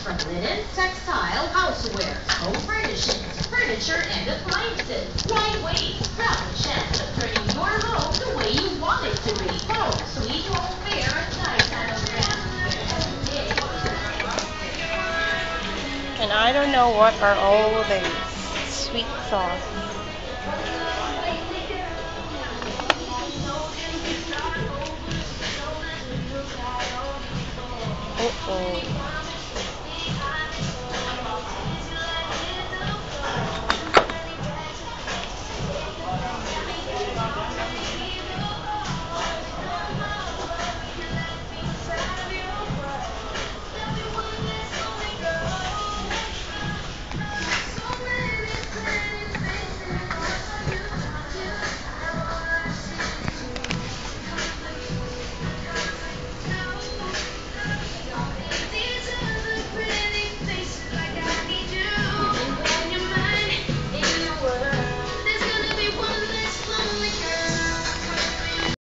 from linen, textile, houseware, home furnishings, furniture, and appliances. Grab a chance of turning your home the way you want it to be. Home, sweet home fair at Gaisano Grand. And I don't know what are all these sweet sauce.